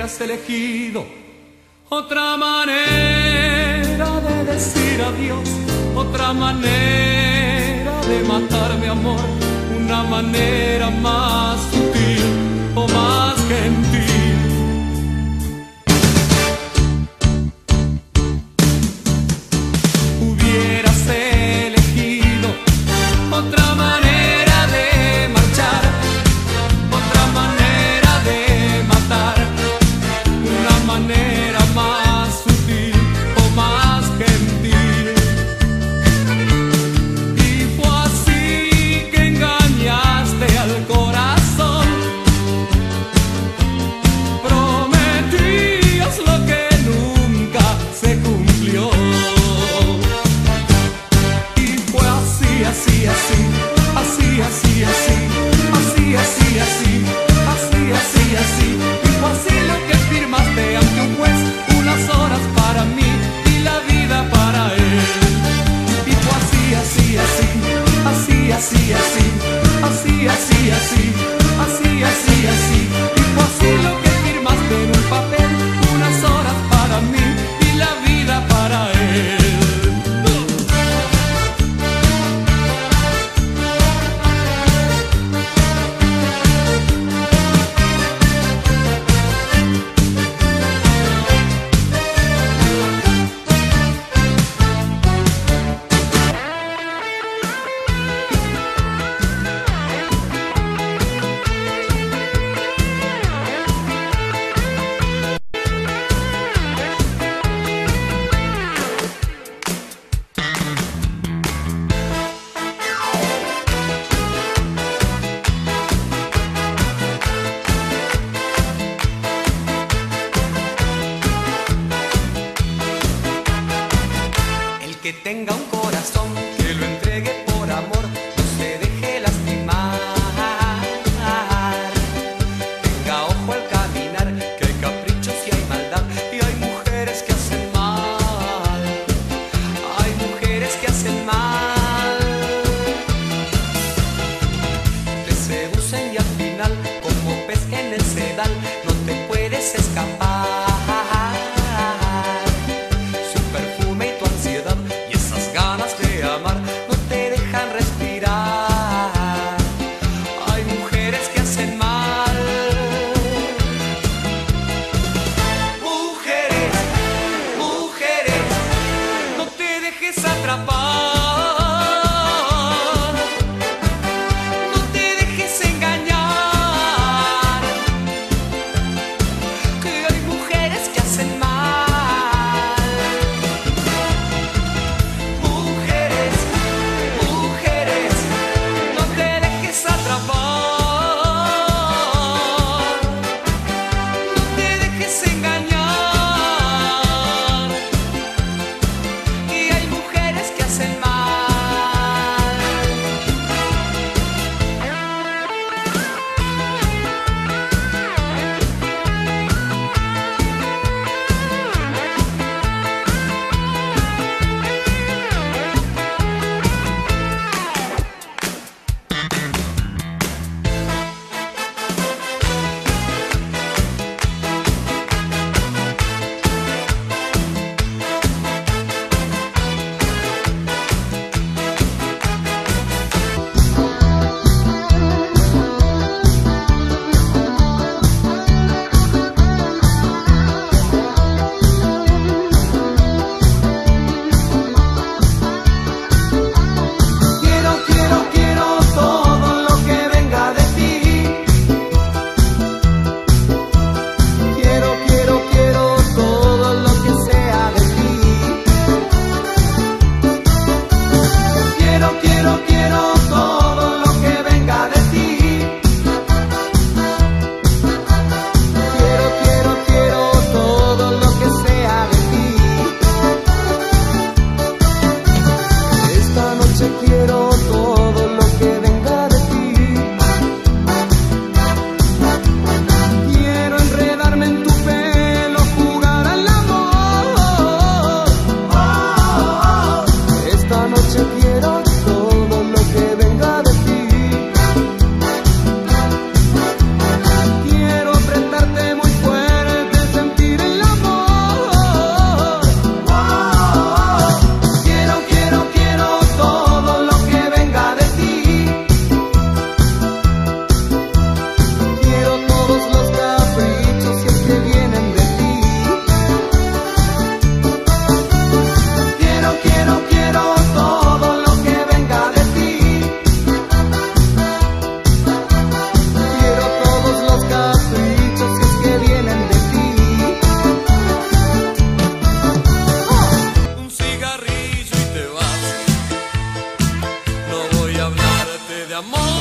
hubieras elegido otra manera de decir adiós, otra manera de matarme amor, una manera más sutil o más gentil. amor.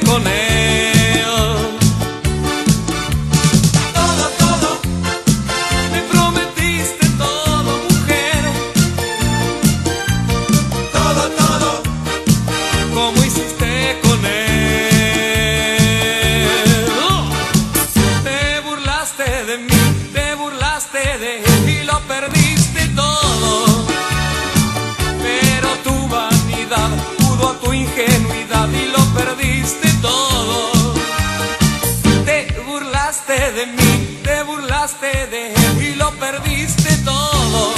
con él. Y lo perdiste todo.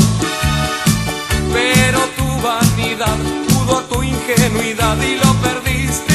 Pero tu vanidad pudo a tu ingenuidad y lo perdiste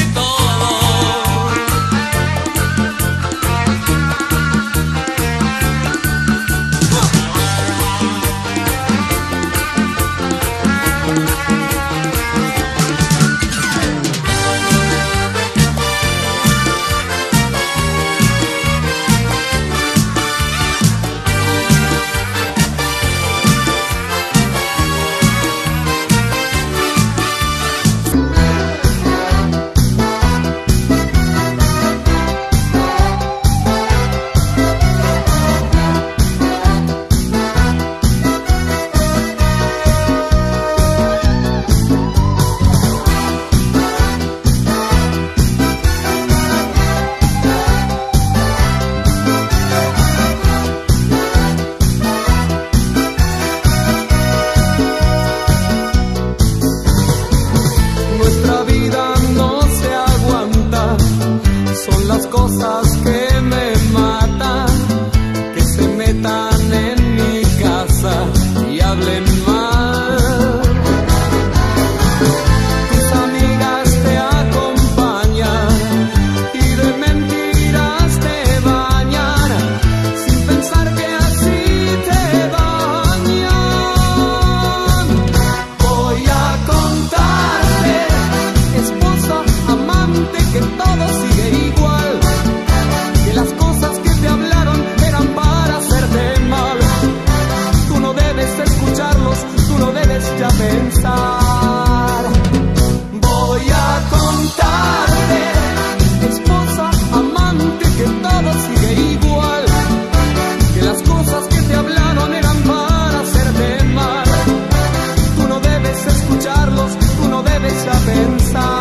さ